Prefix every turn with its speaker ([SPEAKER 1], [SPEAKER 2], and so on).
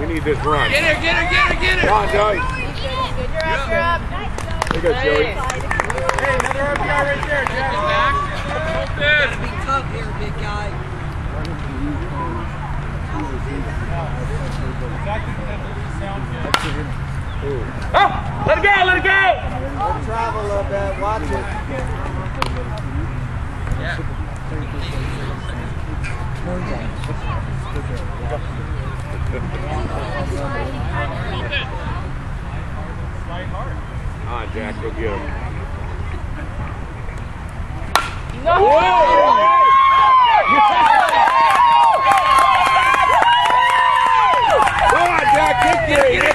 [SPEAKER 1] We need this run.
[SPEAKER 2] Get her, get her, get her, get her.
[SPEAKER 1] Come on, Joey.
[SPEAKER 3] Good, you're up, you're up.
[SPEAKER 1] There you go, Joey.
[SPEAKER 4] Hey, another RBI right there, Jack.
[SPEAKER 2] Back. Open.
[SPEAKER 5] Be tough here, big guy.
[SPEAKER 2] Oh, let it go, let it go.
[SPEAKER 4] Travel a little bit, watch it.
[SPEAKER 1] Come ah, Jack, go get him.
[SPEAKER 3] No!
[SPEAKER 1] Come on, Jack, go it!